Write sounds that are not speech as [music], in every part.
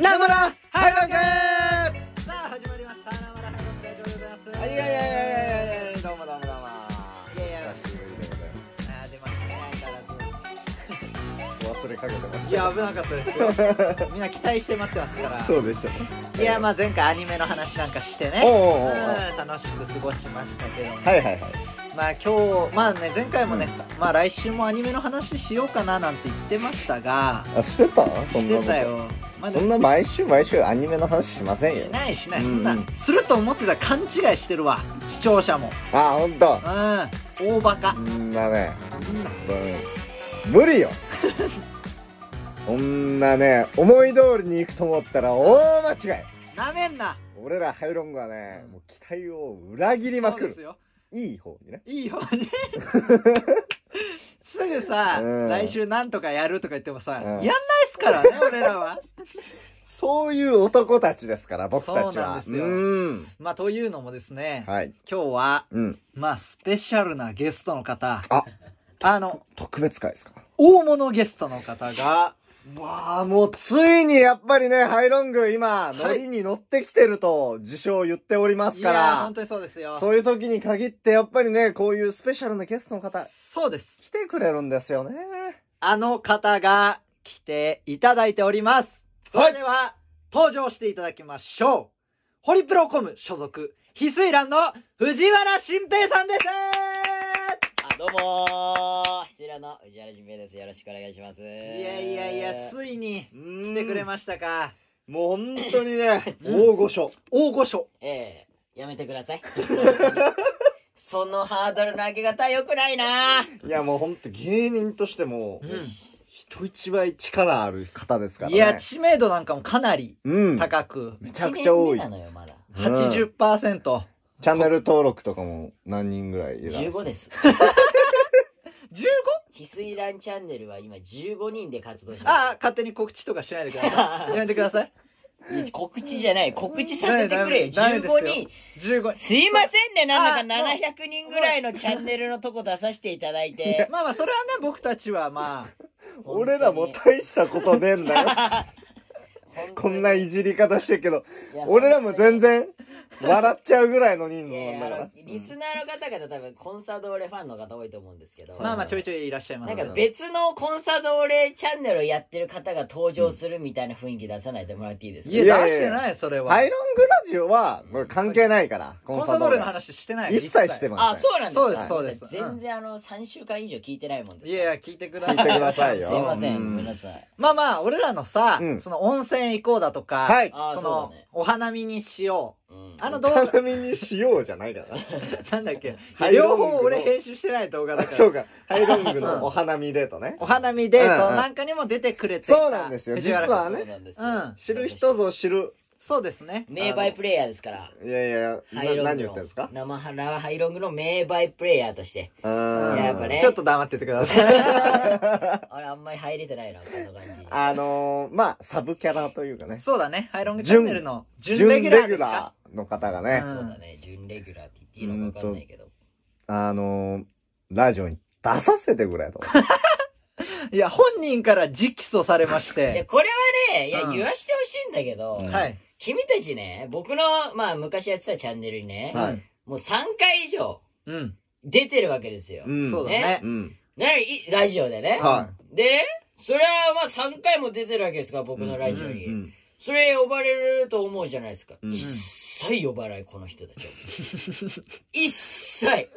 ナムラハイロングさあ始まりました。生ラハイロングラジオでございます。はい、いやいやいやいやいや。どうもどうもどうも。いやいや久しぶりでございあー出ましたね。相変わらます。忘れかけてましずいや危なかったですよ。[laughs] みんな期待して待ってますから。た。そうでしたね。いやまあ前回アニメの話なんかしてね。おうおうおうん楽しく過ごしましたけども。はいはいはい。まあ今日まあね前回もね、まあ来週もアニメの話しようかななんて言ってましたが。あ、してた？そしんなこと。てたよまあそんな毎週毎週アニメの話しませんよ。し。ないしない、うんそんなすると思ってたら勘違いしてるわ。視聴者も。あ、ほんと。うん。大バカ。そんなね、うん。無理よ。[laughs] こんなね、思い通りに行くと思ったら大間違い。なめんな。俺らハイロングはね、もう期待を裏切りまくる。いい方にね。いいよね [laughs] [laughs] すぐさ、うん来週なんとかやるとか言ってもさ、うんやんないっすからね [laughs] 俺らはそういう男たちですから、僕たちは。そうなんです。まあというのもですね、はい。今日はうん。まあスペシャルなゲストの方あ、あの特別会ですか？大物ゲストの方がわあ、もうついにやっぱりね、ハイロング今、い。ノリに乗ってきてると自称言っておりますかいやら本、当にそうですよ。そういう時に限ってやっぱりね、こういうスペシャルなゲストの方、そうです。来てくれるんですよね。あの方が来ていただいております。それでは、登場していただきましょう。ホリプロコム所属翡翠蘭の藤原新平さんですあ、どうもー。失礼の藤原純平です。よろしくお願いします。いやいやいや、ついに来てくれましたか。もう本当にね、大御所。大御所。ええやめてください。そのハー。ドルの上げ方良くないないやもう本当芸人としても、うん人一倍力ある方ですからね。いや、知名度なんかもかなりうん。高く、めちゃくちゃ多いなのよ、まだ。80%。チャンネル登録とかも何人ぐらいいらっしゃる15です。15? 翡翠ランチャンネルは今15人で活動してああ、勝手に告知とかしないでください。[laughs] やめてください。ます。告知じゃない。告知させてくれよ。ダメダメですよ15人。15。すいませんね、なんだかあもう700人ぐらいのチャンネルのとこ出させていただいて。まあまあ、それはね、僕たちはまあ、俺らも大したことねえんだよ。[laughs] こんないじり方してるけど、俺らも全然笑っちゃうぐらいの人数なんだから。リスナーの方々多分コンサドーレファンの方多いと思うんですけど、まあまあ、ちょいちょいいらっしゃいます。けどなんか別のコンサドーレチャンネルをやってる方が登場するみたいな雰囲気出さないでもらっていいですか、いや、出してない、それは。ハイロングラジオは、これ関係ないから、ココンサドーレのレ話してない一切してままあ、そうなんですか。そうですそうです。全然あの、3週間以上聞いてないもんですいやいや、聞いてください。聞いてくださいよ。すいません、うん。ごめんなさい。まあまあ、俺らのさ、うん。その温泉行こうだとか、はい。あーそのそうだねお花見にしようん、あの動画お花見にしようじゃないからな。う。[laughs] なんだっけ？ハイロングの両方俺編集してない動画だから。そうか、ハイロングのお花見デートね。お花見デートなんかにも出てくれていたそうなんですよ藤原実は君ねそうなんですようん知る人ぞ知る。そうですね。名バイプレイヤーですから。いやいや、なハイロングの何言ってんですか？生ハハイロングの名バイプレイヤーとして。ややっぱねちょっと黙っててください。[laughs] あれあんまり入れてないな、こんな感じ。あのー、まあ、サブキャラというかね。そうだね。ハイロングチャンネルの準レギュラーですか？の方がね、うんそうだね、準レギュラーって言っていいのかわかんないけど。あのー、ラジオに出させてくれと。[laughs] いや、本人から直訴されましいや、て。これはね、いや、うん言わしてほしいんだけど、うんはい。君たちね、僕の、まあ、昔やってたチャンネルにね、はい。もう3回以上うん。出てるわけですよ。うんそうだねう。ん。ね、いラジオでね。はでね、それはまあ3回も出てるわけですから、僕のラジオに。うん。それ呼ばれると思うじゃないですか。うん一切呼ばない、この人たちは。一切。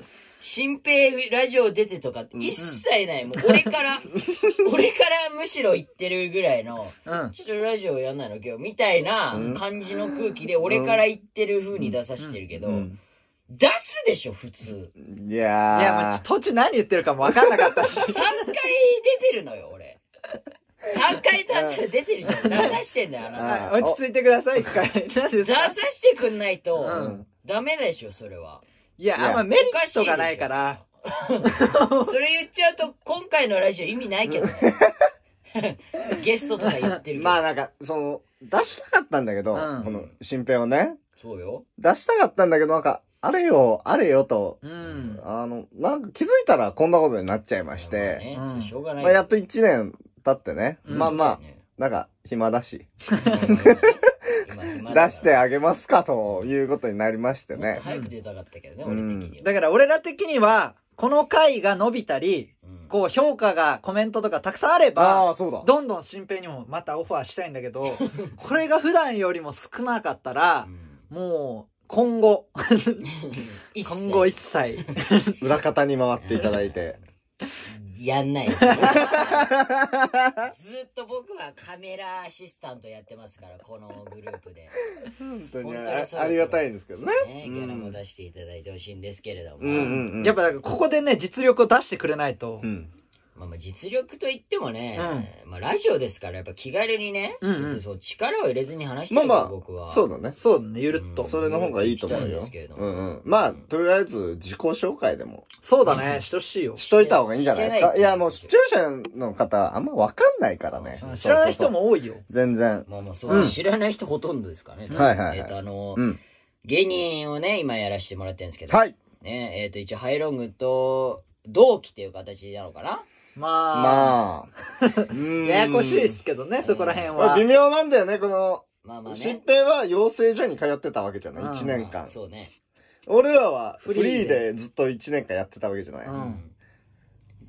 新平ラジオ出てとかって一切ない。もう俺から、[laughs] 俺からむしろ言ってるぐらいの、うん。ちょっとラジオやんないの今日、みたいなうん感じの空気で俺から言ってる風に出さしてるけど、うん出すでしょ、普通。いやー。いや、まあ、途中何言ってるかも分かんなかったし。[laughs] 3回出てるのよ、俺。3回出す、出てるじゃん。出さしてんだよ、あなた。はい落ち着いてください、一回。何です出かさしてくんないと、うんダメでしょ、それは。いや、あんまメリットがないから。それ言っちゃうと、今回のラジオ意味ないけどね。[laughs] ゲストとか言ってるけど。まあなんか、その、出したかったんだけど、うんこの、新平をね、そうよ。出したかったんだけど、なんか、あれよ、あれよと、うん。あの、なんか気づいたらこんなことになっちゃいまして、まあねうんしょうがない。まあやっと1年経ってね、うんまあまあ、なんか、暇だし、[laughs] 出してあげますかということになりましてね。早く出たかったけどね、うん俺的には。だから俺ら的には、この回が伸びたり、うんこう評価が、コメントとかたくさんあれあば、あ、そうだ。どんどん新平にもまたオファーしたいんだけど、[laughs] これが普段よりも少なかったらう、んもう、今後、[laughs] 今後一切。[laughs] 裏方に回っていただいて。やんないです。[laughs] ずっと僕はカメラアシスタントやってますから、このグループで。本当にありがたいんですけどね。ね、ギャラも出していただいてほしいんですけれども。うんうんうん。やっぱここでね、実力を出してくれないとう。ん。まあまあ実力といってもね、まあラジオですから、やっぱ気軽にね、うんうんそう力を入れずに話したいから、まあまあ僕は。そうだね。そうだね、ゆるっと。うんそれの方がいいと思うよ行きたいんですけれ。どもうんうん。まあ、とりあえず自己紹介でもそうだね、してほしいよ。しといた方がいいんじゃないですか？いや、もう視聴者の方、あんまわかんないからねうん。知らない人。も多いよ。全然。まあまあそう、うん知らない人ほとんどですかね。はいはいはいえっ、とあの、うん。芸人をね、今やらせてもらってるんですけど、はい。ね、えっ、と一応ハイロングと同期っていう形なのかな？まあ、まあ。[laughs] ややこしいですけどね、そこら辺はまあ微。妙なんだよね、この、まあまあ新ね。平は養成所に通ってたわけじゃない、うん1年まあ間。そうね。俺らはフフリーでリーでずっと1年間やってたわけじゃない？うん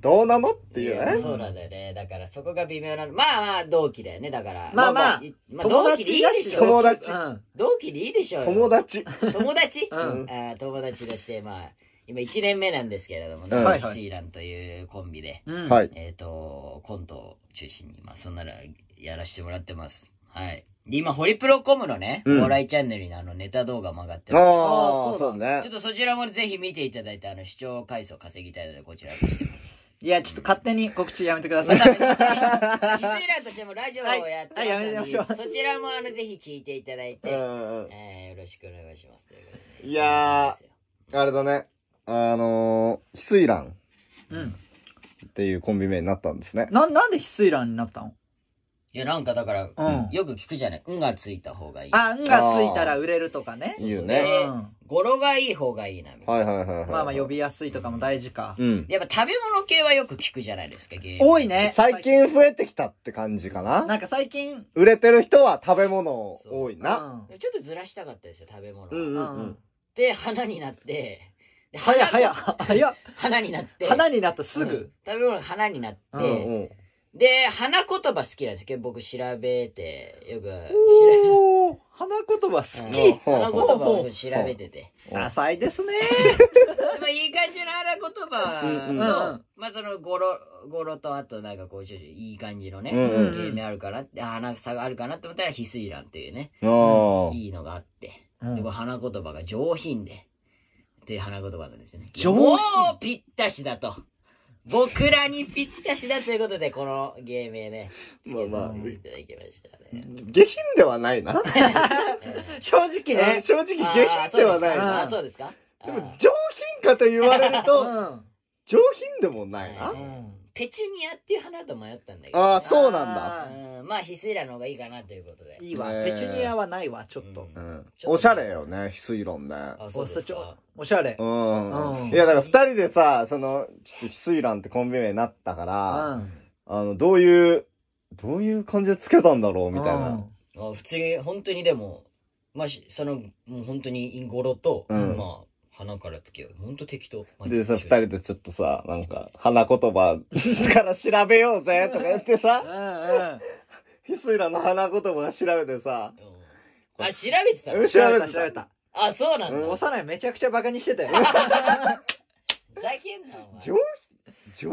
どうなのっていうね。やそうなんだよね。だからそこが微妙なの。まあまあ同期だよね、だから。まあまあいまあ友同期でいい。でしょ。友達うん。同期でいいでしょうよ。友達。友達？うんうんあー友達として、まあ、今1年目なんですけれどもね、うんはいはいシーランというコンビで。えっ、と、コントを中心に、まあそんならやらせてもらってます。はい。で、今、ホリプロコムのね、うんお笑いチャンネルにあのネタ動画も上がってます。ああ、そうねちょっ。とそちらもぜひ見ていただいて、あの、視聴回数を稼ぎたいので、こちらとしても。いや、ちょっと勝手に告知やめてください。ヒスイランとしてもラジオをやってますので、はいはいやめましょうそちらもあの、ぜひ聞いていただいて、うんうんえーよろしくお願いします。ということでいやあれだね。あのー、翡翠蘭うん。っていうコンビ名になったんですね。な、なんで翡翠蘭になったの？いや、なんかだから、うんよく聞くじゃない？んがついた方がいい。あ、んがついたら売れるとかね。いいようね。ん。語呂がいい方がいいな、みたいな。はいはいはいはい。まあまあ呼びやすいとかも大事か。うん。やっぱ食べ物系はよく聞くじゃないですか、ゲーム。多いね。最近増えてきたって感じかな。なんか最近、売れてる人は食べ物多いな。うんちょっとずらしたかったですよ、食べ物は。うんうんううんん。で、花になって、で早い早早い。花になって、花になったすうんぐ。食べ物が花になって、ううんうん。で、花言葉好きなんですけど、僕調べて、よく、おー、花言葉好うんき。花言葉を調べてて。浅いですね。でもいい感じの花言葉と、うんうんうんまあその語呂、語呂とあとなんかこう、ちょっといい感じのね、うんうんゲームあるかなって、花さがあるかなって思ったら、翡翠蘭っていうね、ああ。いいのがあって、うんで、これ花言葉が上品で、っていう花言葉なんですよね。上品もうぴったしだと。僕らにぴったしだということで、この芸名ね、つけさせていただきましたね。下品ではないな。え [laughs] [laughs] 正直ね。正直下品ではないなな。あ、そうですかでも上品かと言われるうと、ん。上品でもないなペチュニアっていう花と迷ったんだけど。ああ、そうなんだ。うんまあ、翡翠蘭の方がいいかなということで。いいわ。ねペチュニアはないわ、ちょっと。うんうん。おしゃれよね、翡翠論ね。あ、そうですか。おしゃれ。ううんん。いや、だから二人でさ、その、ちょっと翡翠蘭ってコンビ名になったかうら、ん。あの、どういう、どういう感じでつけたんだろうみたいな。あ普通に、本当にでも、まあ、しその、もう本当にインゴロと、うんまあ、花からつけよう。本当適当。でさ、二人でちょっとさ、なんか、花言葉から調べようぜとか言ってうんさ、うん。翡翠蘭の花言葉調べてさ、うんあ、調べてた調べた、調べた。あ、そうなんだ。幼いめちゃくちゃバカにしてたよ。[laughs] けんな、お前。上上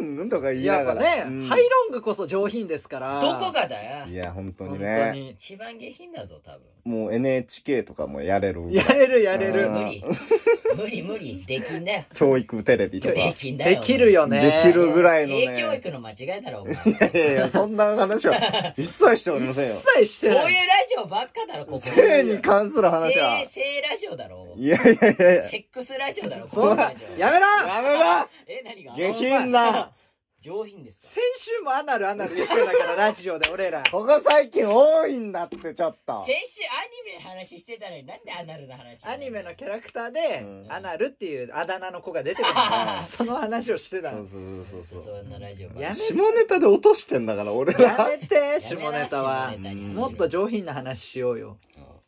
品とか言いながら。やっぱね、うんハイロングこそ上品ですから。どこがだよい。や、本当に本当ね。に。一番下品だぞ、多分。もう NHK とかもやれる。やれるやれうんる。無理。無理無理。できんだよ。教育テレビとか。できんだよ。できるよね。できるぐらいのね性教育の間違いだろ、お前。いやいや、そんな話は [laughs] 一切しておりませんよ。一切してそういうラない。ジオばっかだろ、ここ。性に関する話は性、。性ラジオだろ。いやいやいやいや。セックスラジオだろ、こそうだのラジオ。やめろやめろえ、何が？下品な。上品ですか先週もアナルアナル言ってたから、ラジオで俺ら。ここ最近多いんだって、ちょっと。先週アニメの話してたのになんでアナルの話アニメのキャラクターで、うんアナルっていうあだ名の子が出てくるあーその話をしてたの。そうそうそうそう。そんなラジオやめ下ネタで落としてんだから、俺やら。めて、下ネタは下。ネタにうんもっと上品な話しようよ。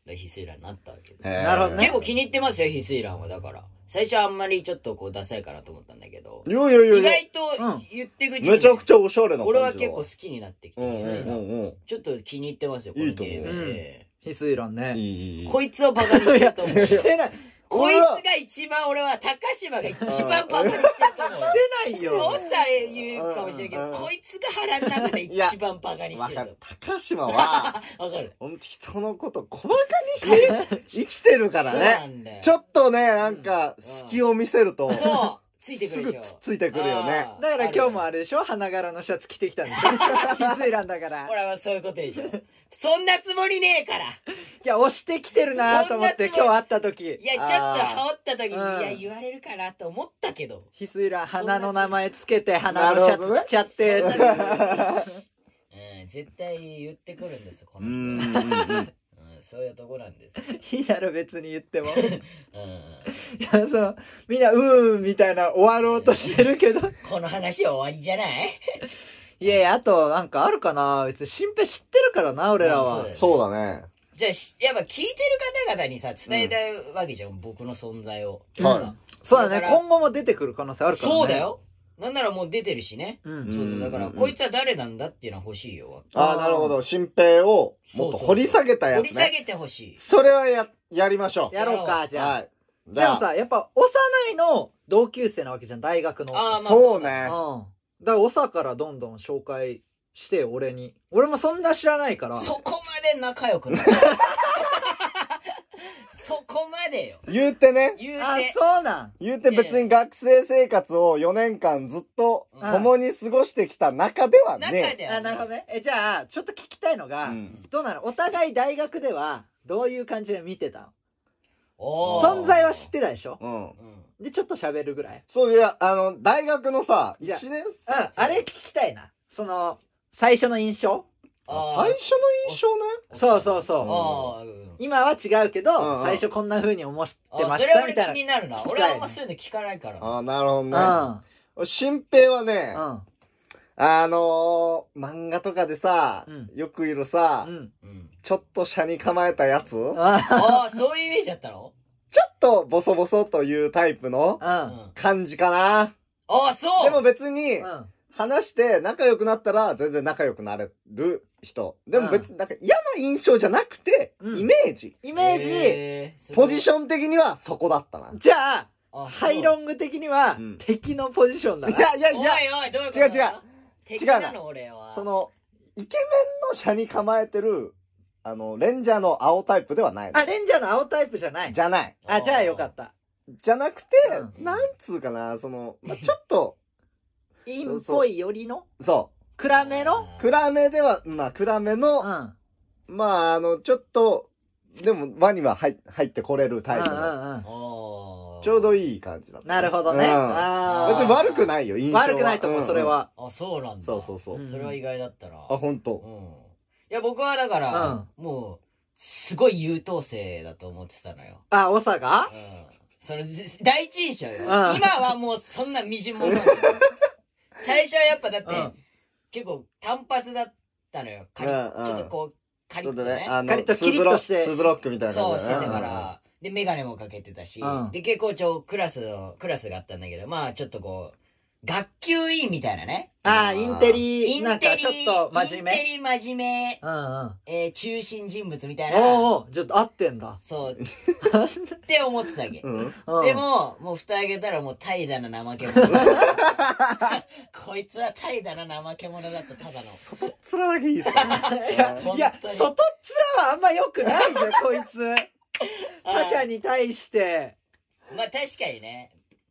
で翡翠蘭になったわけで。なるほどね。結構気に入ってますよ翡翠蘭は。だから最初あんまりちょっとこうダサいかなと思ったんだけど。いやいやいや意。外とうん言ってくうちにめちゃくちゃおしゃれな感じ俺は結構好きになってきてうんうん翡翠蘭うんうん。ちょっと気に入ってますよこのゲーム。で翡翠蘭いね。いいいい。い。こいつをバカにしてると思う。してない。こいつが一番俺は高島が一番バカにしてると思う。してないよ。おっさん言うかもしれんけどうんこいつが腹の中で一番バカにしてるわかる。高島は、[laughs] わかる。人のこと小馬鹿にして生きてるからね。ちょっとね、なんか、隙を見せると、そうついてくすぐるでしょ。ついてくるよね。だから今日もあれでしょ？花柄のシャツ着てきた [laughs] んでしょ翡翠蘭だから。俺はそういうことでしょ。そんなつもりねえから。いや、押してきてるなと思ってそんなつもり。今日会った時。い。やちょっと羽織った時にいうんや言われるかなと思ったけど。翡翠蘭、花の名前つけて、花のシャツ着ちゃって。う。ん絶対言ってくるんですこうの人。んうんうん。うんそういうとこなんです [laughs] いいだろ、別に言っても。いうん [laughs] や、そう、みんな、うーん、みたいな終わろうとしてるけど。[laughs] この話は終わりじゃない？いやいや、あと、なんかあるかな別に、新平知ってるからな、俺らはまあそうだ。よそうだね。じゃあしやっぱ聞いてる方々にさ伝えたいわけじゃん、僕の存在を、はいそうだね、今後も出てくる可能性あるからね。そうだ。よなんならもう出てるしね、うん。そうそうだから、うんこいつは誰なんだっていうのは欲しいよああ、なるほど。新平をもっと掘り下げたやつね。掘り下げてほしいそれはや、やりましょう。やろうか、じゃあ。はい。でもさ、やっぱ、幼いの同級生なわけじゃん、大学の。ああまあそうね。うん。だから、長からどんどん紹介してよ、俺に。俺もそんな知らないから。そこまで仲良くなる [laughs] そこまでよ言うてね、あ言うて、そうなん。言うて別に学生生活を4年間ずっと共に過ごしてきた中では中ね。ではあ、なるほどね。え、じゃあ、ちょっと聞きたいのが、うんどうなの？お互い大学では、どういう感じで見てたおーの存在は知ってたでしょ？うん。うんで、ちょっと喋るぐらい？そういや、あの、大学のさ、じゃあ1年うん、あれ聞きたいな。その、最初の印象？最初の印象ね。そうそうそう。今は違うけど、最初こんな風に思ってあましそれは俺気たみたいになるな俺はあんまそういうの聞かないから。ああ、なるほどな。ね。新平はね。あのー、漫画とかでさ、うん。よくいるさ、ちょっと車に構えたやつ？ちょっあああそういうイメージだったの？とボソボソというタイプの感じかな。あそう。でも別に、うん。話して仲良くなったら全然仲良くなれる人。でも別になんか嫌な印象じゃなくて、うんイメージ。イメージ、えーポジションョン的にはそこだったな。じゃあ、あハイロング的にはうん、敵のポジションだいな。やいやいや、おいおいどういうこと？違う違う敵なの？俺はその、イケメンの車に構えてる、あの、レンジャーの青タイプではないのあ、レンジャーの青タイプじゃない。じゃない。あ、じゃあよかった。じゃなくて、うんなんつうかな、その、まあ、ちょっと、インっぽいよりの？そ暗めの？う、暗めでは、まあ、暗めうの、ん。まあ、あの、ちょっと、でも輪には入入ってこれるタイプの、うんうんうん。あちょうどいいい感じだった。なるほどね。うん。あー。別に悪くないよ、印象は。悪くないと思う、それ。は。あそうなんだ。そうそうそう。うんそれは意外だったな。あ、ほんうん。と。いや僕はだからもうすごい優等生だと思ってたのよ。あ、オサがうん。それず第一印象よ。ん。今はもうそんなみじんもの最初はやっぱだってうん。結構単発だったのよ。カリうんうん。ちょっとこうカリッとね。あのカリッとキリッとして。ツーブロックみたいなそうしてたから、で、メガネもかけてたし、うん。で、結構ちょ、クラスの、クラスがあったんだけど、まあ、ちょっとこう、学級委員みたいなね。あー、インテリ、インテリ、なんかちょっと真面目？インテリ真面目、うんうん。えー中心人物みたいな。おうおう、ちょっと合ってんだ。そう。[laughs] って思ってたわけ。うん。うんで、も、もう蓋開けたらもう怠惰な怠け者。[laughs] こいつは怠惰な怠け者だった、ただの。外っ面だけいいっすね。[laughs] いや、いや、本当に外っ面はあんま良くないぜ、こいつ。他者に対して。まあ確かにね。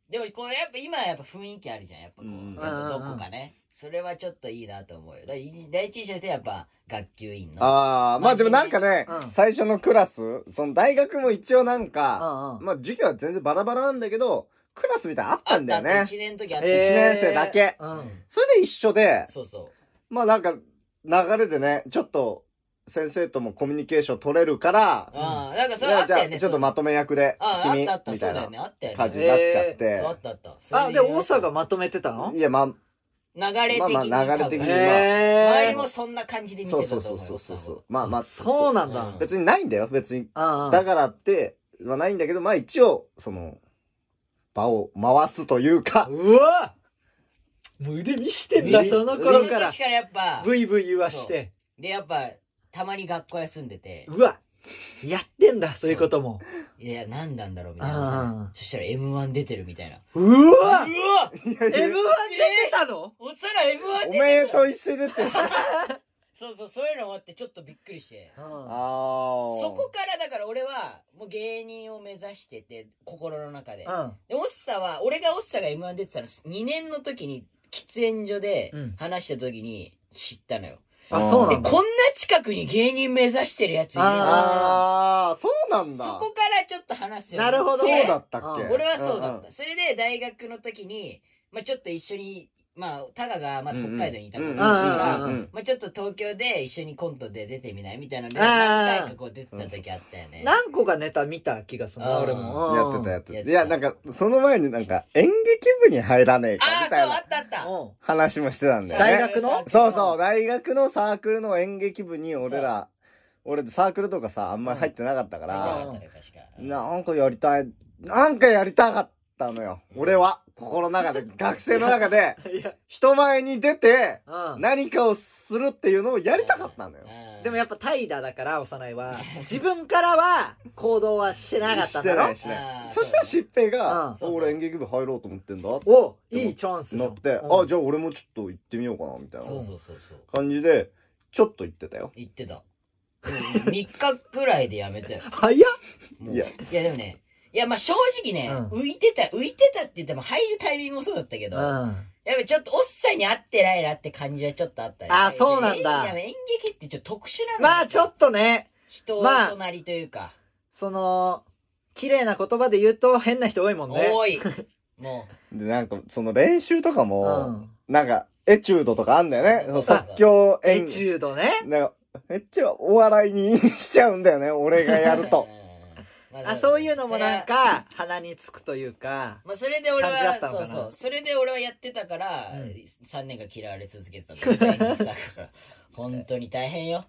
でもこれやっぱ今はやっぱ雰囲気あるじゃん。やっぱこう、うんやっぱどこかね。それはちょっといいなと思うよ。だからい第一印象ってやっぱ学級委員の。ああ、まあでもなんかねうん、最初のクラス、その大学も一応なんうか、んうん。まあ授業は全然バラバラなんだけど、クラスみたいなのあったんだよね。1年の時あった。一年生だけうん。それで一緒で、そうそう。まあなんか、流れでね、ちょっと、先生ともコミュニケーション取れるから、ああ、なんかそじゃあ、じゃあれあったよね。ちょっとまとめ役で、ああ、あっ君、たあった、みたいなそうだよね。あったよね。感じになっちゃってあ。ったあった。あ、で、大阪がまとめてたの？いや、ま流れ的に。まあまあ流れ的に周りもそんな感じであ、見てたと思うよ。そうそうそうそう。まあまあ、そうなんだ。うん別にないんだよ、別に。だからって、はないんだけど、まあ一応、その、場を回すというか、うわもう腕見してんだ、見そのその時頃から。からやっぱ、ブイブイ言わして。で、やっぱ、たまに学校休んでて、うわやってんだ、そういうことも。いや、何なんだろうみたいなあさー。そしたら M1 出てるみたいな。うわうわ !M1 出てたの？おさら M1 お出てためえと一緒に出てる。[laughs] そうそう、そういうのもあってちょっとびっくりして。ああ。そこからだから俺は、もう芸人を目指してて、心の中で。うん。で、オッサは、俺がオッサが M1 出てたの、2年の時に喫煙所でうん話した時に知ったのよ。あ、そうなで、んだ。こんな近くに芸人目指してるやついるのああ、そうなんだ。そこからちょっと話すよ。なるほど。そうだったっけ？うん。俺はそうだった。それで大学の時に、まあちょっと一緒に、まあ、タガがまだ北海道にいた頃だから、うんうんうんまあちょっと東京で一緒にコントで出てみないみたいなので、あー。何回かこう出てた時あったよね。何個かネタ見た気がする俺も。やってたやってた。やってたいや、なんか、その前になんか、演劇部に入らねえか、みたいなあったあった。うん。話もしてたんだよね。大学の？そうそう、大学のサークルの演劇部に俺ら、俺サークルとかさ、あんまり入ってなかったかあら、ったね確か。なん。かやりたい、なん。かやりたかったのよ。俺は、心の中で、学生の中で、人前に出て、うん。何かをするっていうのをやりたかったのよ。うんでもやっぱ怠惰だから、幼いは。自分からは行動はしてなかったんだろ？してないしないそしたらしっぺいが、俺演劇部入ろうと思ってんだおいいチャンス。なって、うんあ、じゃあ俺もちょっと行ってみようかな、みたいなそうそうそうそう。感じで、ちょっと行ってたよ。言ってた。3日くらいでやめたよ。早っいやいやでもね、いやまあ正直ね、うん浮いてた、浮いてたって言っても入るタイミングもそうだったけど、うん。やっぱちょっとおっさんに合ってないなって感じはちょっとあったね。あそうなんだいや演劇ってちょっと特殊なのよまあちょっとね、人まあとなりというか、その、綺麗な言葉で言うと変な人多いもんね。多い。[laughs] もで、なんか、その練習とかうも、ん。なんか、エチュードとかあんだよね。そうその即興エ演チュードね。なんか、めっちゃお笑いに [laughs] しちゃうんだよね、俺がやると。[laughs] あ、そういうのもなん、か、鼻につくというか。まあそれで俺は、そうそう。それで俺はやってたから、うん3年間嫌われ続けてた [laughs] 本当に大変よ。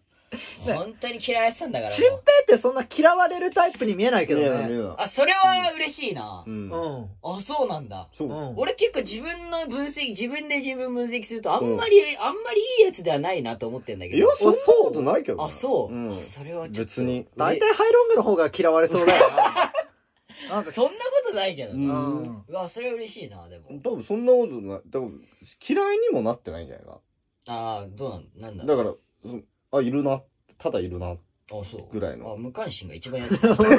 本当に嫌われてたんだからチンペ。イってそんな嫌われるタイプに見えないけどね。やあ、それは嬉しいなう。ん。うん。あ、そうなんだ。そうう。ん。俺結構自分の分析、自分で自分分析するとあんまり、あんまりいいやつではないなと思ってんだけど。、いやそんなことないけどねあ、そう。うんあそれはちょっと。別に。大体ハイロングの方が嫌われそうだよな。[laughs] なんか、そんなことないけどうな。ん。うわ、それは嬉しいな、でも。多分そんなことない。多分嫌いにもなってないんじゃないかああ、どうなんなんだな。だから、そあ、いるな。ただいるな。あ、そう。ぐらいのあ、無関心が一番嫌だ。[laughs] 俺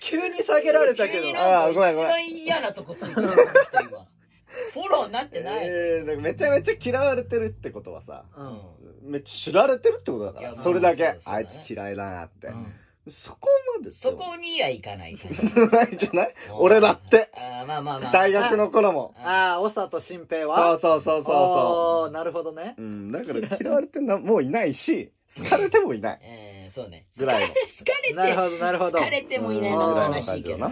急に下げられたけど急に。なんか一あーごめんごめん番嫌なとこついてるこの人今。フォローになってないのえー、だからめちゃめちゃ嫌われてるってことはさ、う。うんん。めっちゃ知られてるってことだから。まあそれだけ、そうそうだねあいつ嫌いだなって。うんそこまで。そこにはいかないかな [laughs] いじゃない？ら。俺だって。あーまあまあまあ。大学の頃も。ああ、オサと新平そはうそうそうそうおーそなるほどねう。。うん、だから嫌われてんのもういないし、[laughs] 好かれてもいない。えー、そうね。ぐらいの好かれて、なるほど、なるほど。疲れてもいないのは悲しいけど。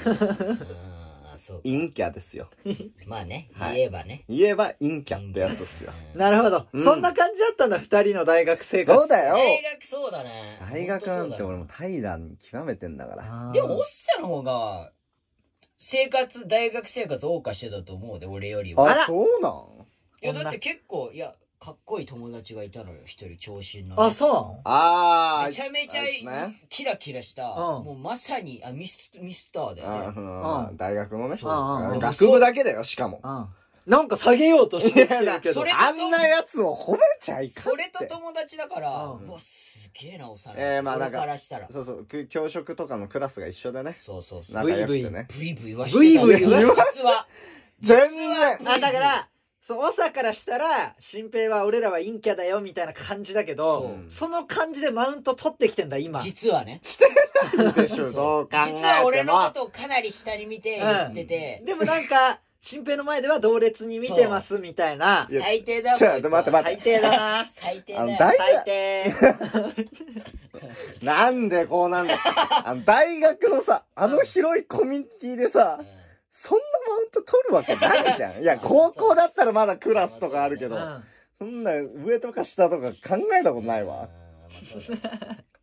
そう。陰キャですよ。[laughs] まあね、はい言えばね。言えば陰キャってやつですよ。うんなるほど。うんそんな感じだったんだ、二人の大学生活。そうだよ。大学そうだね。大学なんてほ俺も平らに極めてんだから。あーでも、おっさんの方が、生活、大学生活謳歌してたと思うで、俺よりは。あらあ、そうなん？いや、だって結構、いや、かっこいい友達がいたのよ、一人、長身のね。あ、そうあー。めちゃめちゃあいつね。キラキラした、うんもうまさに、あ、ミス、ミスターだよね。あうん大学のね。そううんうん学部だけだよ、しかも。なのうん。なんか下げようとしてきてるけどそ。れあんなやつを褒めちゃいかんそれ。と友達だから、うんうわ、すげえな、幼い。えーまあなんか俺からしたら。そうそう、く教職とかのクラスが一緒でね。そうそうそう。仲良くてね。ブイブイ言わしてたブイブイは。全然あ、だから、そう、長からしたら、新平は俺らは陰キャだよみたいな感じだけど、そその感じでマウント取ってきてんだ、今。実はね。でしょ、どう考えても。実は俺のことをかなり下に見て言ってて、でもなんか、新平の前では同列に見てますみたいな。最低だもん。ちょ待って待って最低だな。最低だ最低。[laughs] なんでこうなんだ。あの、大学のさ、あの広いコミュニティでさ、そんなマウント取るわけないじゃん。いや、高校だったらまだクラスとかあるけど、うんそんな上とか下とか考えたことないわ。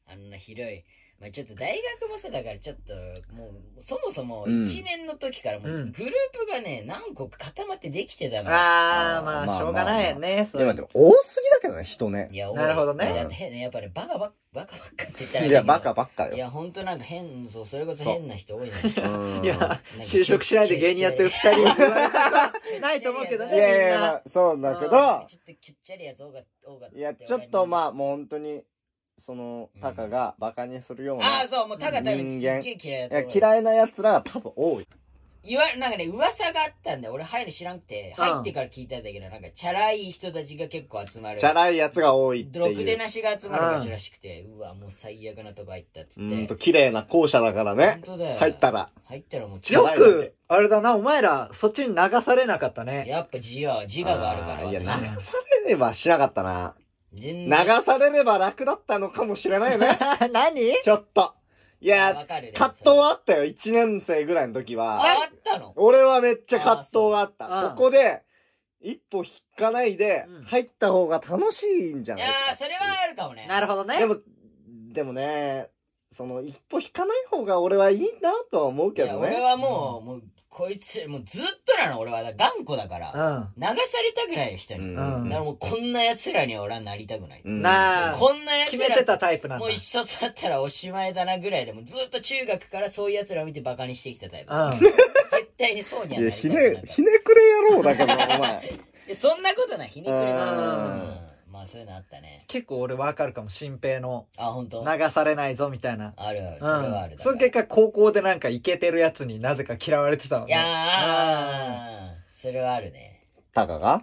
あんな広い。まあちょっと大学もさ、だからちょっと、もう、そもそもうん1年の時からもううんグループがね、何個か固まってできてたのよ。あー、あーまあまあ、しょうがないよね。そでもういうでも多すぎだけどね、人ねい。や、なるほどねだって変ね、やっぱりバカばっバカばっかって言ったらいや、バカばばっかよ。いや、ほんとなんか変、そう、それこそ変な人多いのよ。うんいや、就職しないで芸人やってる二人に言われたくないと思うけどね、いやいやいや、みんな。まあ、そうだけうど、ちょっときっちゃりやつ多かった。多かったいや、ちょっとまあ、あ。もう本当に、そのうん、タカがバカにするような、ああ、そう、もうたがためすっげえ嫌いいやだと思う。嫌いな奴らが多分多い。言わなんかね、噂があったんだよ。俺入る知らんくて、うん入ってから聞いたんだけど、なんか、チャラい人たちが結構集まる。チャラい奴が多いってろくで。なしが集まる場所らしくて、うわ、もう最悪なとこ入ったっつって。うんと、綺麗な校舎だから本ね。当だよ。入ったら。入ったらもうチャラいだけよく、あれだな、お前ら、そっちに流されなかったね。やっぱ自我、自我があるから。ーいや、流私されればしなかったな。全流されれば楽だったのかもしれないね。[laughs] 何？ちょっと。いや、わかるね葛藤はあったよ。1年生ぐらいの時あ、は。あったの？俺はめっちゃ葛藤があった。ここで、一歩引かないでうん、入った方が楽しいんじゃいやないー、それはあるかもね。なるほどね。でも、でもね、その、一歩引かない方が俺はいいなとは思ういや、けどね。俺はもう、もう、こいつ、もうずっとなの、俺は。頑固だから。うん。流されたくないよ、人に。うんだからもう、こんな奴らには俺はなりたくない。うんなあ、こんな奴ら決めてたタイプなんだ。もう一緒だったらおしまいだなぐらいでもずっと中学からそういう奴らを見てバカにしてきたタイプ。うん。絶対にそうにはなりたくなひねい、ひねくれ野郎だけど、お前。[laughs] でそんなことない、ひねくれうんな。まあそういうのあったね。結構俺わかるかも、新平のあ、本当？流されないぞみたいな。あるある、うそれはあるん。だから。その結果、高校でなんかイケてるやつになぜか嫌われてたのね。いやー、あーそれはあるね。タカが？うん。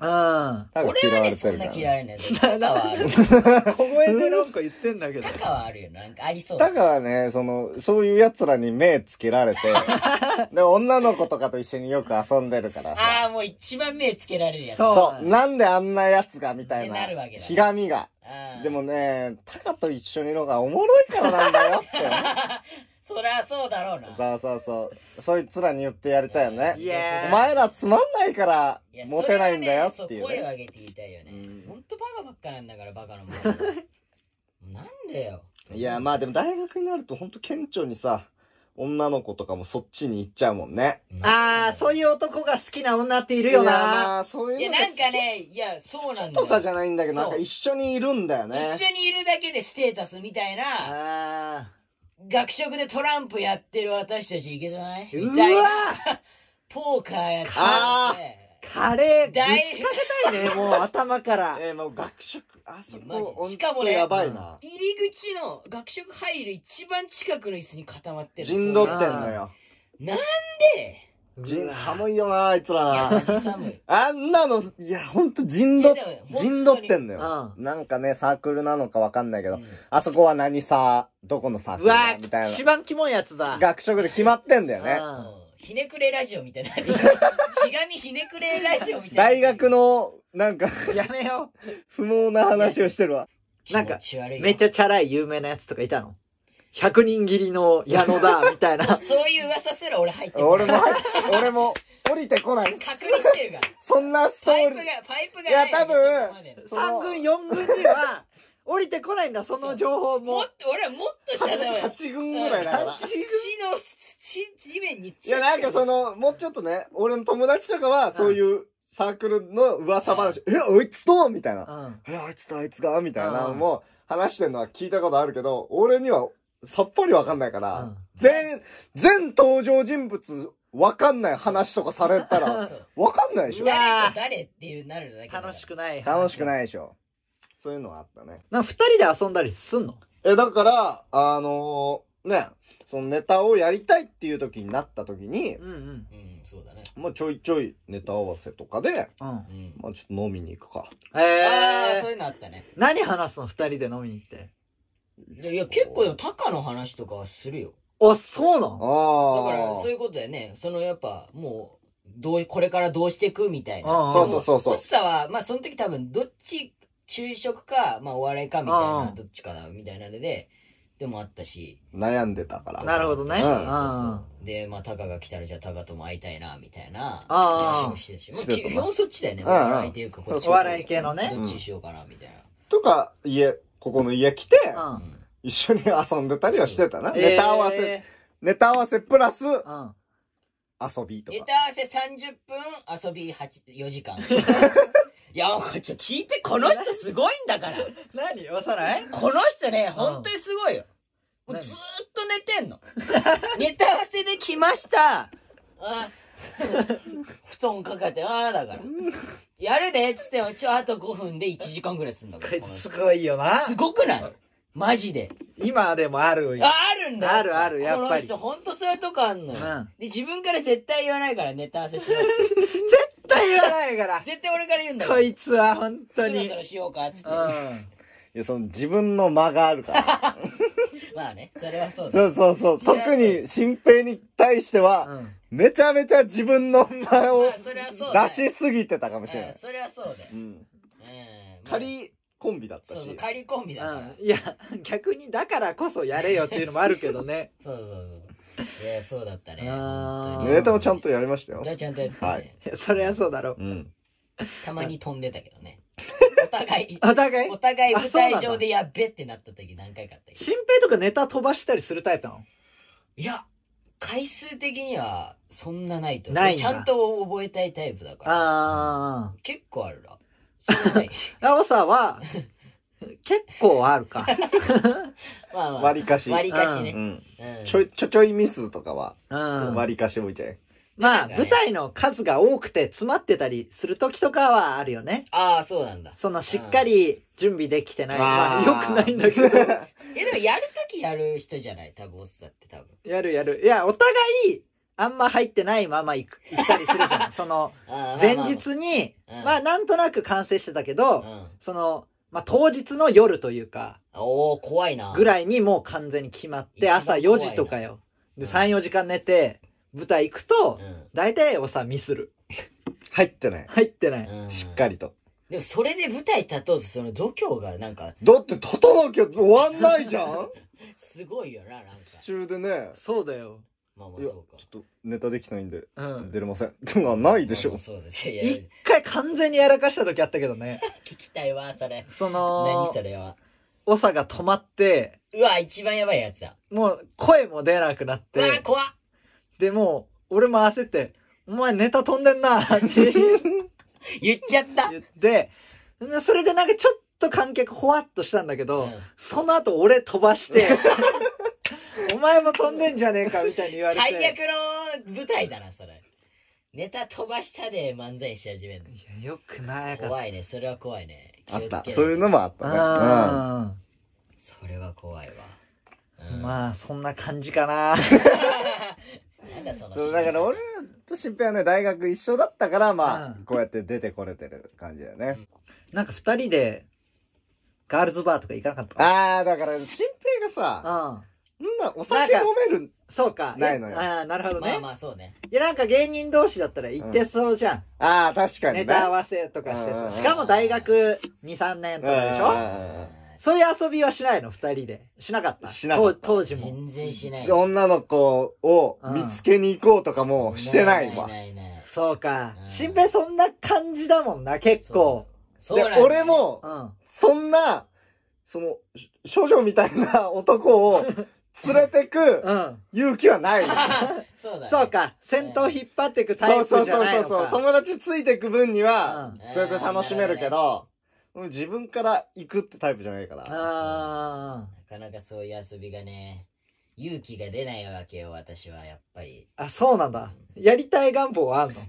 タカ俺はね、嫌われてそんなるから。嫌われない。[laughs] タカはある。小声でなんか言ってんだけど。タカはあるよ。なんかありそう。タカはね、その、そういう奴らに目つけられて、[laughs] で、女の子とかと一緒によく遊んでるからあさ。あ、もう一番目つけられるやつ。そうそう、なんであんな奴がみたいなってなるわけだ、ひがみが。あーでもね、タカと一緒にいるのがおもろいからなんだよって。[laughs] そりゃそうだろうな。そうそうそう。そいつらに言ってやりたいよね。いやーお前らつまんないからいや、モテないんだよっていうね声をね。上げて言いたいよねうん。ほんとバカばっかなんだから、バカのもん。なんでよ。いや、まあでも大学になるとほんと顕著にさ、女の子とかもそっちに行っちゃうもんね。ああ、そういう男が好きな女っているよいやな。まあそういや、いうのなんかね、いや、そうなんだよ。とかじゃないんだけど、なんか一緒にいるんだよね。一緒にいるだけでステータスみたいな、あ学食でトランプやってる私たちいけじゃない？みたいなわ。[laughs] ポーカーやってあカレー、ぶちか大けたいね、もう頭から。[laughs] えー、もう学食、あそこ、しかもねとやばいな。入り口の学食入る一番近くの椅子に固まってる。陣取ってんのよ。なんで？陣、うわ寒いよな、あいつら。ジ寒い。あんなの、いや、ほんと陣取っいやでも本当に陣取ってんのよ。うなんかね、サークルなのかわかんないけど、うんあそこは何さ、どこのサークうルみたい一番キモいやつだ。な。学食で決まってんだよね。ひねくれラジオみたいな。[laughs] ひがみひねくれラジオみたいな。大学の、なんか、やめよ不毛な話をしてるわ。なんかめっちゃチャラい有名なやつとかいたの？100人切りの矢野だ、[laughs] みたいな。そういう噂すら俺入ってこ俺も入っ、俺も降りてこない。確認してるから。そんなストパイプがーリー。、パイプがいやないのに多分そこまでのその3軍、4軍には、降りてこないんだ、その情報ももっ。と、俺はもっと下だよ。8軍ぐらいだから。地の、地、地面にいや、なんかその、もうちょっとね、俺の友達とかは、そういうサークルの噂話、え、あいつと？みたいな。うん。え、あいつとあいつが？みたいなのも話してんのは聞いたことあるけど、俺にはさっぱりわかんないから、うん全、全登場人物わかんない話とかされたら、[laughs] わかんないでしょ誰と誰っていうなるだけ楽しくない。楽しくい。ないでしょ。そういうのはあったね。な二人で遊んだりすんの？え、だから、あのーね、そのネタをやりたいっていう時になった時に、うんうん。うん、そうだね。まあちょいちょいネタ合わせとかで、うん。うん。まあちょっと飲みに行くか。えああ、そうーいうのあったね。何話すの？二人で飲みに行って。いや、結構でも、タカの話とかはするよ。あ、そうなあのあ。だから、そういうことだよね。その、やっぱ、もう、どう、これからどうしていくみたいな。ああそうそうそうそうホッサは、まあ、その時多分、どっち、就職か、まあ、お笑いかみたいああな、どっちかだ、みたいなので、でもあったし。悩んでたから。なるほどね。うんそうそうあそう。で、まあ、タカが来たら、じゃあタカとも会いたいな、みたいなああ話もしてたし。してたなまあ基本そっちだよね。おうんうん笑いっていうか、こっちお笑い系のねどっちにしようかな、みたいな。とか、家、ここの家来て、一緒に遊んでたりはしてたな。えーネタ合わせ、。ネタ合わせプラスうん。遊びとか。ネタ合わせ30分、遊び8、4時間。[laughs] いや、もうこれちょ、聞いて、この人すごいんだから。何おさらい？この人ね、本当にすごいよ。もう何？ずーっと寝てんの。[laughs] ネタ合わせで来ました。あ [laughs] 布団かかって、ああ、だから。やるでっつっても、ちょ、あと5分で1時間ぐらいすんだから。こいつすごいよな。人すごくない？マジで。今でもあるよ。あ、あるんだあるあるやっぱりこの人ほんとそういうとこあんのよ。うんで、自分から絶対言わないから、ネタ合わせしようって。[laughs] 絶対言わないから。絶対俺から言うんだから。こいつは本当に。そろそろしようか、っつって。うん。いや、その自分の間があるから。[laughs] [laughs] まあね、それはそうだ。そうそうそう。特に新平に対しては、うん。めちゃめちゃ自分の間を。出しすぎてたかもしれない。うんそれはそうだよ。うん。うん。仮コンビだったしそうそう、。仮コンビだから。うんいや、逆にだからこそやれよっていうのもあるけどね。[laughs] そうそうそう。いや、そうだったね。ネタもちゃんとやりましたよちゃんとやってたはいね。いや、そりゃそうだろ。うん。たまに飛んでたけどね。[laughs] お互い、お互い？お互い舞台上でやっべってなった時何回かあったけど。新平とかネタ飛ばしたりするタイプなの？いや、回数的にはそんなないと思う。ないちゃんと覚えたいタイプだから。あ結構あるな。そうない。ー。青さは、[laughs] 結構あるか。[laughs] まあまあ。割りかし。割りかしね。うん。うんちょい、ちょちょいミスとかは、うん。割りかし置いちゃえ。まあ、舞台の数が多くて詰まってたりする時とかはあるよね。ああ、そうなんだ。そのしっかり準備できてない。うんまあ、よくないんだけど。[laughs] え、でもやるときやる人じゃない？多分、おっさんって多分。やるやる。いや、お互い、あんま入ってないまま行く行ったりするじゃん。[laughs] その、前日に、うんまあ、なんとなく完成してたけど、うん。その、まあ、当日の夜というか、おー、怖いな。ぐらいにもう完全に決まって、朝4怖いな時とかよ。で、うん3、4時間寝て、舞台行くとう、ん。大体おさミスる。入ってない。入ってない。うんしっかりと。でもそれで舞台立とうとその度胸がなんか、だって立たなきゃ終わんないじゃん [laughs] すごいよな、なんか。途中でね、そうだよ。まあまあいや、そうか。ちょっとネタできないんで、うん。出れません。ってのはないでしょまあまあ。そうだ。いやいや一、回完全にやらかした時あったけどね。[laughs] 聞きたいわ、それ。そ何のそ、れは。おさが止まって、うわ、一番やばいやつだ。もう声も出なくなっうわ、て、怖っ。で、もう、俺も焦って、お前ネタ飛んでんなって [laughs] 言っちゃった。言って、でそれでなんかちょっと観客ほわっとしたんだけど、うんその後俺飛ばして、[laughs] お前も飛んでんじゃねえかみたいに言われて。最悪の舞台だな、それ。ネタ飛ばしたで漫才し始めるの。いや、よくない怖いね、それは怖いね。気あったそういうのもあったね。た。それは怖いわ。う。うんんまあ、そんな感じかな。[laughs] そだから俺と新平はね、大学一緒だったから、まあ、うんこうやって出てこれてる感じだよね。なんか二人で、ガールズバーとか行かなかった？あー、だから新平がさ、うん。んなお酒飲める。そうか。ないのよああ、なるほどね。まあまあそうね。いや、なんか芸人同士だったら行ってそうじゃん。あー、確かにね。ネタ合わせとかしてうんうんうんさ。しかも大学2、3年とかでしょ？うんうんうんそういう遊びはしないの？二人で。しなかった？しなかった当当時も。全然しない。女の子を見つけに行こうとかもしてないわ。ないないない。そうかう。ん新平そんな感じだもんな、結構。でそうなんだ、ね。俺、もう、ん。そんな、その、し少女みたいな男を [laughs] 連れてくうん。勇気はないの。[laughs] そうだ、ね。そうか。先頭引っ張ってくタイプじゃそうそうそうそうそう。ないのか。友達ついてく分にはうん、それで楽しめるけど、うん自分から行くってタイプじゃないから。あなかなかそういう遊びがね、勇気が出ないわけよ、私は、やっぱり。あ、そうなんだ。やりたい願望はあんの？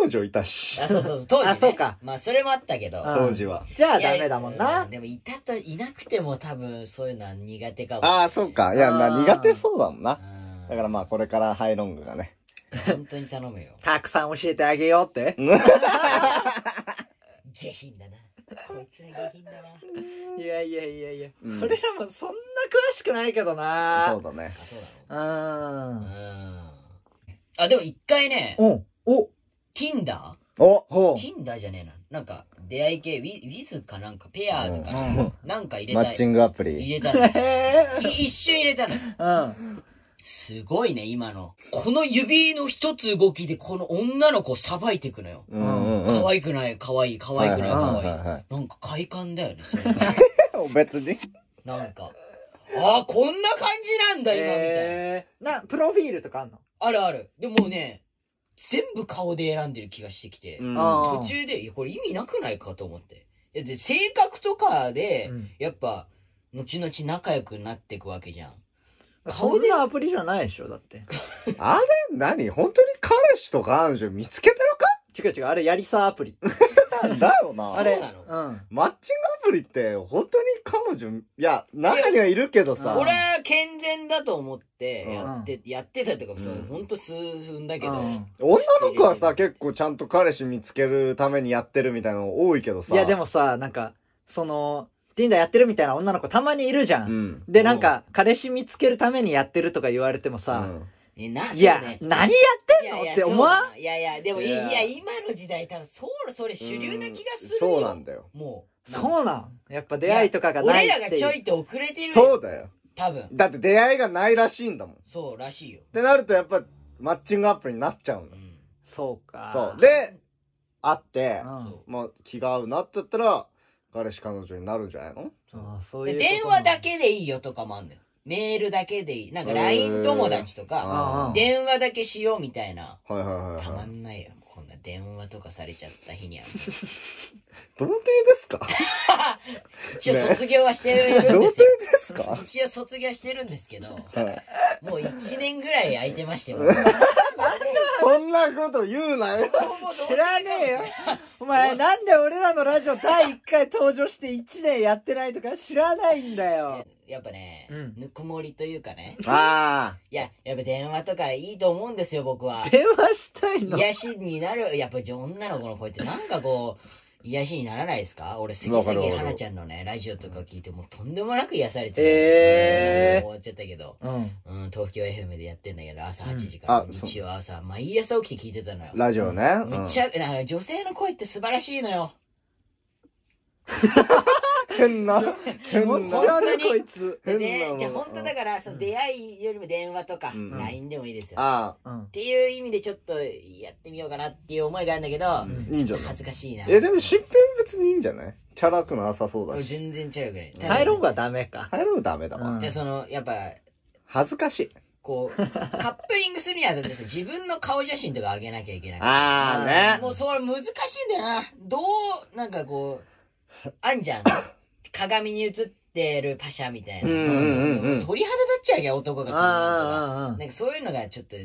彼女いたし、あ、そうそうそう、当時、ね。あそうかまあ、それもあったけど。あ当時は。じゃあダメだもんうな。でも、いたと、いなくても多分、そういうのは苦手かも。ああ、そうか。いや、なあー苦手そうだもんな。うん。だからまあ、これからハイロングがね。本当に頼むよ。[laughs] たくさん教えてあげようって。下品だな。こいつら下品だな。[laughs] いやいやいやいや。うん俺らもそんな詳しくないけどな。そうだねあ、。そうなのうん。うん。あ、でも一回ね、お、お、Tinder? おほう。Tinder じゃねえな。なんか、出会い系、ウィウィズかなんか、ペアーズかうんな。なんか入れたい。マッチングアプリ。入れたの。へ [laughs] い一瞬入れたの。ーうん。すごいね、今の。この指の一つ動きで、この女の子をさばいていくのよ。うんうんうん。可愛くない、可愛い、可愛くない、可はいはい愛はいはいなんか快感だよね、それ。[laughs] 別に。なんか。ああ、こんな感じなんだ、今、みたいな。えー、な、プロフィールとかあんの？あるある。でもね、全部顔で選んでる気がしてきて、うん途中で、いや、これ意味なくないかと思って。いやで性格とかで、うんやっぱ、後々仲良くなっていくわけじゃん。そんなアプリじゃないでしょ、だって。[laughs] あれ？何？本当に彼氏と彼女見つけてる違う違う、あれやりさアプリ。か [laughs] だよな。あれ、そうん。マッチングアプリって本当に彼女、いや、中にはいるけどさ。うん俺は健全だと思ってうんやって、やってたとか、そううんほんと数分だけど、うん女の子はさ、結構ちゃんと彼氏見つけるためにやってるみたいなの多いけどさ。いやでもさ、なんか、その、Tinder やってるみたいな女の子たまにいるじゃ。うんん。で、なんか、彼氏見つけるためにやってるとか言われてもうさ、んえな、いやね、何やってんの？って思わん？いやいや、でもいいやや、今の時代多分、そう、それ主流な気がするよ。そうなんだよ。もう。そうなん？やっぱ出会いとかがない俺っていう。らがちょいと遅れてるよ。そうだよ。多分。だって出会いがないらしいんだもん。っそうらしいよ。てなるとやっぱマッチングアプリになっちゃうんだ。うん。そうか。そう。で、会ってう、ん、そまあ気が合うなって言ったら、彼氏彼女になるんじゃないの？ああそうでいうこと電話だけでいいよとかもあんのよ。メールだけでいい。なんか LINE 友達とか、電話だけしようみたいな。はいはいはいたまはい。んないよ。こんな電話とかされちゃった日には。[laughs] 童貞ですか？[laughs] 一応卒業はしてるんですよ。ですか？一応卒業してるんですけど、はいもう1年ぐらい空いてましたよ。そんなこと言うなよ。知らねえよ。お前、なんで俺らのラジオ第1回登場して1年やってないとか知らないんだよ。やっぱね、うんぬくもりというかね。あいや、やっぱ電話とかいいと思うんですよ、僕は。電話したいの？癒しになる、やっぱ女の子の声ってなんかこう、癒しにならないですか？俺、杉崎花ちゃんのね、ラジオとか聞いてもうとんでもなく癒されてる。えー終わっちゃったけど。うん。うん、東京 FM でやってんだけど、朝8時かうんあら、日曜朝、毎朝起きて聞いてたのよあ。。ラジオね。むっちゃ、なんか女性の声って素晴らしいのよ。[laughs] 変な、気持ち。悪いこいつ。ねじゃあ本当だから、その出会いよりも電話とか、うん LINE でもいいですよ。あうんっ。ていう意味でちょっとやってみようかなっていう思いがあるんだけど、あ、いいんじゃない？恥ずかしいな。え、でも、しっぺ別にいいんじゃない？チャラくなさそうだし。全然チャラくない。入ろうがダメか。入るのダメだわ。うんじゃあその、やっぱ、恥ずかしい。こう、[laughs] カップリングするにあたってさ自分の顔写真とか上げなきゃいけない。ああね。もうそれ難しいんだよな。どう、なんかこう、あんじゃん。鏡に映ってるパシャみたいな。うんうんうんうん鳥肌立っちゃうけ男がそんなのとかああ、なんかそういうのがちょっと、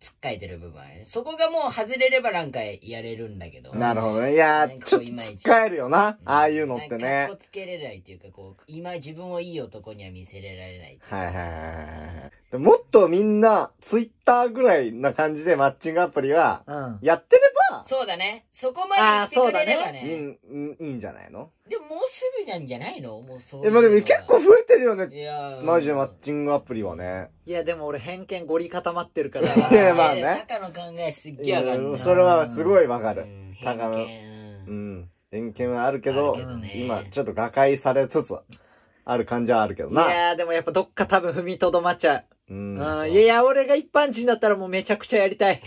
つっかえてる部分はね。そこがもう外れればなんかやれるんだけど。なるほどね。いやなん、かちょっといまいち使えるよな。ああいうのってなんかねかっこ。つけれないっていうか、こう、今自分をいい男には見せれられない。はいはいはいはい。でもっとみんな、ツイッターぐらいな感じでマッチングアプリは、うん。やってれば、そうだね。そこまで言ってくれればいいね。んいいんじゃないの？でももうすぐなんじゃないの？もうそういうえ、のが。まあでも結構増えてるよね。いやーマジでマッチングアプリはね。いや、でも俺偏見ゴリ固まってるから。[laughs] いやまあねやタカの考えすっげえわかるな。うんそれはすごいわかる。うんタカの偏う見ん。偏見はあるけどあるけどね今ちょっと瓦解されつつある感じはあるけどいな。やーでもやっぱどっか多分踏みとどまっちゃうう。ん。うん。いやいや、俺が一般人だったらもうめちゃくちゃやりたい。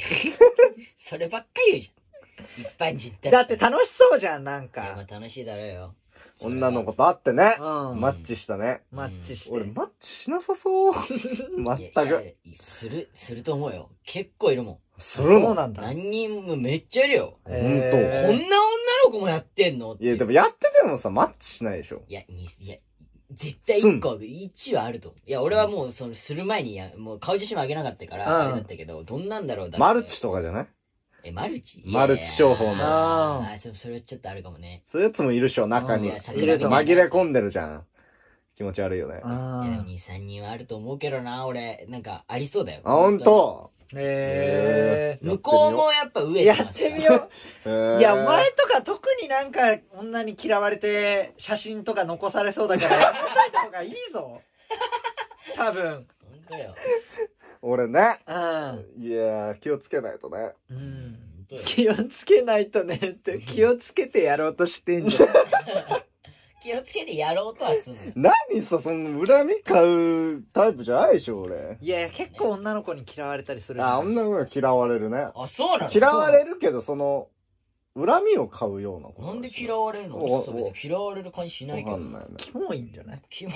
[laughs] そればっか言うじゃん。一般人だだって楽しそうじゃん、なんか。あ楽しいだろうよ。女の子と会ってね。うん。マッチしたね。マッチして。俺マッチしなさそう。[laughs] 全く。する、すると思うよ。結構いるもん。するもん。そうなんだ。何人もめっちゃいるよ。えーこんな女の子もやってんのっていういや、でもやっててもさ、マッチしないでしょ。いや、に、いや、絶対1個、1はあると思う。いや、俺はもう、その、する前にや、もう顔写真もあげなかったから、うんあれだったけど、どんなんだろうだってマルチとかじゃない？え、マルチ？マルチ商法のあーあー、そそれちょっとあるかもね。そういうやつもいるでしょ、中に。いると思う紛れ込んでるじゃん。気持ち悪いよね。あ、いや、でも2、3人はあると思うけどな、俺。なんか、ありそうだよ。ほんとへ向こうもやっぱ飢えやってみよう。いや、お前とか特になんか女に嫌われて写真とか残されそうだから [laughs] やめといた方がいいぞ。多分。本当よ。俺ね。うん。いやー、気をつけないとね。うん。気をつけないとねって、気をつけてやろうとしてんじゃん。[laughs] 気をつけてやろうとはすんのよ。[laughs] 何さ、その恨み買うタイプじゃないでしょ、俺。いやいや、結構女の子に嫌われたりするあ、女の子が嫌われるね。あ、そうなの？嫌われるけど、その、恨みを買うようなことなんで嫌わわれるの？おおそう別に嫌われる感じしないけどわか。んないね。キモいんじゃない？気も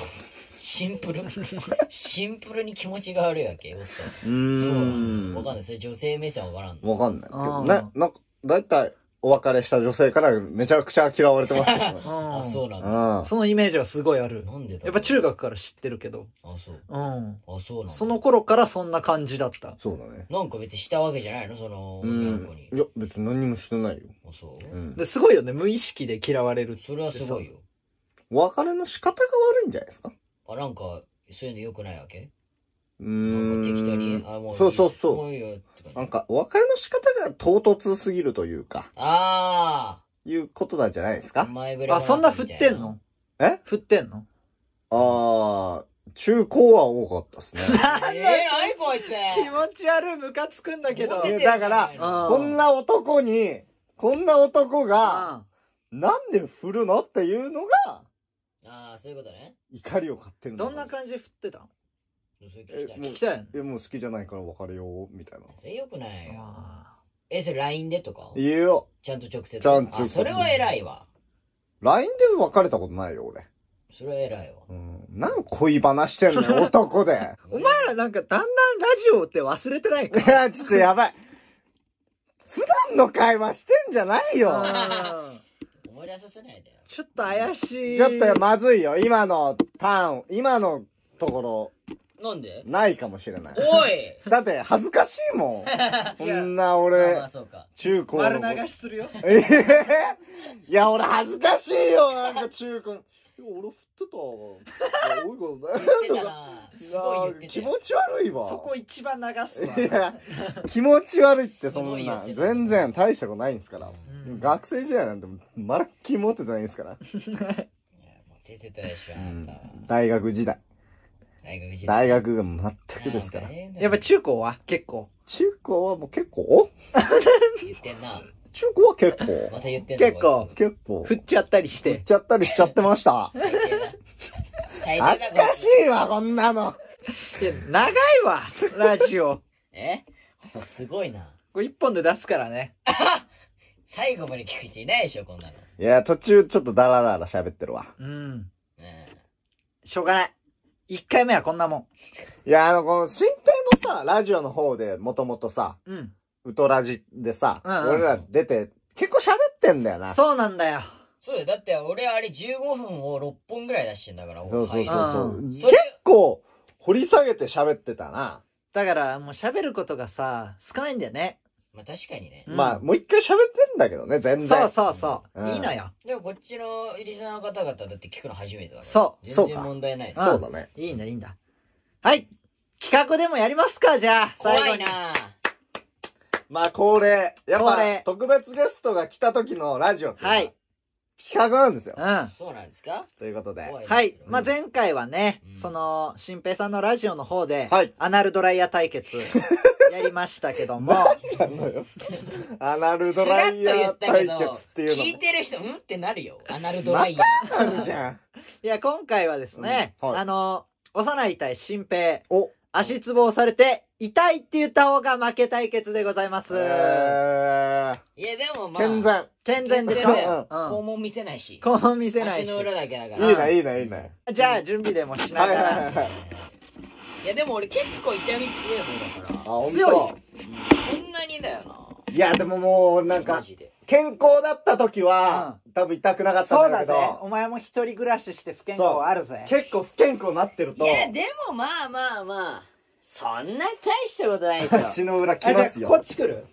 シンプルシンプルに気持ちが悪いわけおっさんうそうなーん。かんないそれ女性目線わからんのわかんないけどね。なんか、だいたいお別れした女性からめちゃくちゃ嫌われてますよ [laughs] ね。あそうなんだうん。そのイメージはすごいある。なんでだやっぱ中学から知ってるけど。あそううん。あそうなんだその頃からそんな感じだった。そうだね。なんか別にしたわけじゃないの？そのう女の子に。んいや、別に何もしてないよ。あそううん。ですごいよね、無意識で嫌われるってそれはすごいよお別れの仕方が悪いんじゃないですか？あなんかそういうの良くないわけ？うーなん。適当にあもうそうそうそうもういいよって感じなんか、お別れの仕方が唐突すぎるというか、あいうことなんじゃないですあか？前触れもあ、そんな振ってんの？え？振ってんの？あー、中高は多かったですね。[laughs] えー、何こいつ。気持ち悪い、ムカつくんだけど。モテてるだからじゃないの。うん。こんな男に、こんな男が、あなんで振るの？っていうのが、ああそういうことね。怒りを買ってるのどんな感じで振ってた？のえもうえ、もう好きじゃないから別れよう、みたいな。それよくないよあえそれ LINE でとか？いいよ。ちゃんと直接ちゃんと直接あそれは偉いわ LINE で別れたことないよ、俺。それは偉いわうん。なん恋話してんのよ、[laughs] 男で。ーお前らなんかだんだんラジオって忘れてないいかや、ちょっとやばい。普段の会話してんじゃないよ。うん思い出させないでよちょっと怪しい。ちょっとまずいよ。今のターン、今のところ、なんで？ないかもしれない。おい [laughs] だって恥ずかしいもん。[laughs] こんなまあま俺あ、そうか中高の。丸流しするよ。[laughs] ええいや、俺恥ずかしいよ、なんか中高。いや俺振ってたわ。いや多いことね言ってたなすごい言ってたよ気持ち悪いわ。そこ一番流すわ。いや、気持ち悪いってそんな全然大したことないんですから。うん学生時代なんてまるっきり持ってないんですから。いやもう出てたでしょあうんなた大学時代。大学時代大学が全くですから。やっぱ中高は結構。中高はもう結構？[laughs] 言ってんな中高は結構？また言ってんな結構結構。振っちゃったりし。振ってちゃったりしちゃってました。恥ずかしいわ、こんなの。いや長いわ、ラジオ。[laughs] え？すごいなこれ一本で出すからね。[laughs] 最後まで聞く人いないでしょこんなのいや、途中ちょっとダラダラ喋ってるわ。うん。ねしょうがない。一回目はこんなもいや、あの、この、新平のさ、ラジオの方で、もともとさ、ん。うん。ウトラジでさ、うんうん俺ら出て、結構喋ってんだよな。そうなんだよ。そうよだって俺あれ15分を6本ぐらい出してんだからそうそうそうはいそう。う結それ構、掘り下げて喋ってたな。だからもう喋ることがさ、少ないんだよね。まあ確かにねうんまあ、もう一回喋ってんだけどね、全然。そうそうそう。うんいいのよ。でもこっちのリスナーの方々だって聞くの初めてだからそう全然そうか問題ないですそうだね。いいんだ、いいんだ。はい。企画でもやりますか、じゃあ。最後に。怖いなまあ、恒例。やっぱ、特別ゲストが来た時のラジオってはい。企画なんですよ。うん。そうなんですか？ということで。はい。まあ、前回はね、うんその、新平さんのラジオの方で、はいアナルドライヤー対決、[laughs] やりましたけども、あのよ。アナルドライヤー対決っていうの聞いてる人うんってなるよアナルドライヤーあるじゃん。いや、今回はですね、うんはいあの、幼い対新平、お、足つぼをされて、痛いって言った方が負け対決でございます。えいやでもー、まあ健全。健全でしょ？健全だようん。肛門見せないしこう見せないし足の。裏だけだかいらいね、いいね、いいね。じゃあ、準備でもしなはいがいはいはい。いやでも俺結構痛み強い方だからあ、ほん強いと。そんなにだよいや、でももう、なんか、なマジで健康だった時は、多分痛くなかったそうんだけど、お前も一人暮らしして不健康あるぜ。結構不健康になってると、いや、でもまあまあまあ、そんな大したことないでしょ。[laughs] 足の裏あじゃあきますよ。こっち来る？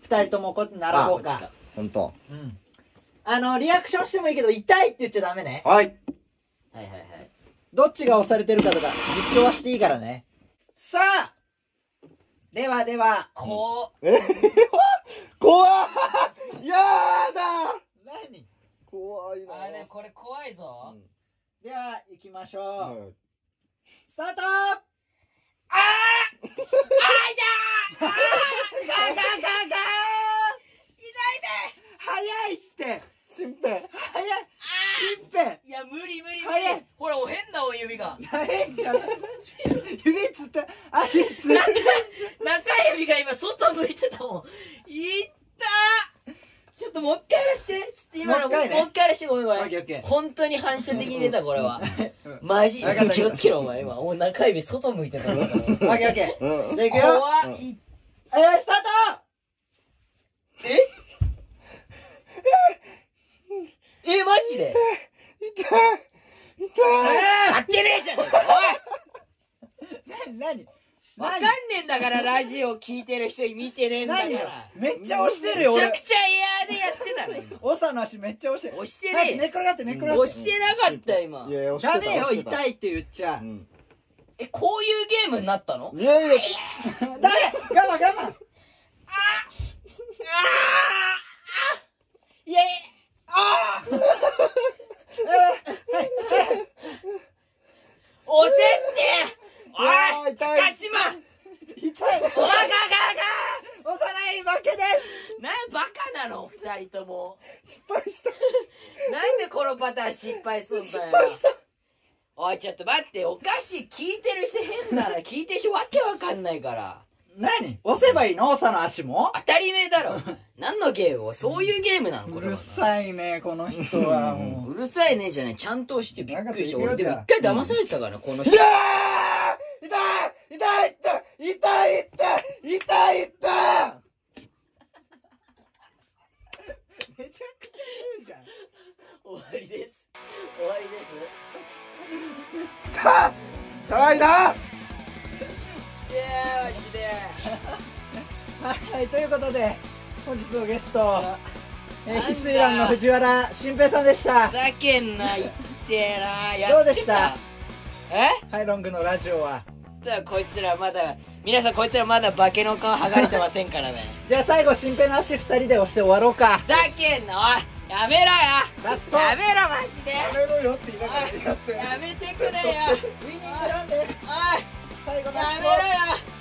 二人ともこっち並ぼうか。ほんと。うん。あのリアクションしてもいいけど痛いって言っちゃダメね。はい。はいはいはい。どっちが押されてるかとか実況はしていいからね。さあではでは。こえ怖いやだ何？う、怖いなあね、これ怖いぞ。では行きましょう、はい。スタート。あー！あーいたー！あー！ガーガー！ガーガー早いって。しんぺい。早いしんぺいや、無理無理無理。早い。ほら、お変だお指が。早いじゃん。指つって足つって。中指が今外向いてたもん。い。っっともう一回やらして。ちょっと今のもう一回ねやらしてごめんごめん。オッケーオッケー本当に反射的に出たこれは。うんマジ？わかった気をつけろお前今。お中指外向いてたから。[laughs] オッケーオッケうんー。じゃあ行くよ怖い。はいスタート？え、マジで？痛い痛いやってねえじゃねえか何何おいわかんねえんだから、ラジオ聞いてる人見てねえんだから。めっちゃ押してるよ俺。めちゃくちゃエアーでやってたの今。長の足めっちゃ押してる。押して早く寝ねっ転がって寝っ転がって。押してなかった今。い。やいや、押してたダメよ痛いって言っちゃ。うん。え、こういうゲームになったの？いやいや、ダメ！我慢我慢！いやいや、ああ [laughs] 押せっておい痛い高島痛いガガガガ押さない負けですなんバカなの二人とも。失敗した。なんでこのパターン失敗すんだよ。失敗した。おい、ちょっと待って、お菓子聞いてる人変なら聞いてる人わけわかんないから。何？押せばいいの？長の足も？当たり前だろ。何のゲームそういうゲームなのこうれはるさいねこの人はもうるさいねじゃない。ちゃんと押してびっくりした。俺でも一回騙されてたから、この人。痛い痛い痛い痛い痛い痛い痛い痛いうめちゃくちゃ言うじゃん終わりです。終わりです。ちゃ痛いないやー、マジで。はいということで本日のゲスト [laughs] え翡翠蘭の藤原新平さんでしたふざけんな、言ってえな。どうでしたえ？ハイロングのラジオはじゃあこいつらまだ、皆さんこいつらまだ化けの皮剥がれてませんからね。[laughs] じゃあ最後新平の足二人で押して終わろうか。ふざけんな、おい。やめろよ。ラスト。やめろ、マジで。やめろよって言いながらやって。やめてくれよ。ウィニングランで。すおい。最後のやめろよ。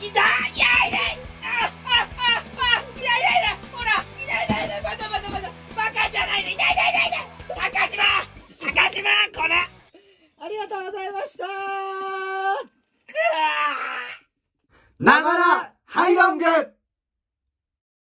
痛いいやい。ないああああいやいやいやほらいないいないいないバカバカバカバカじゃないのいないいないいないいない高島高島これありがとうございましたながらハイロング。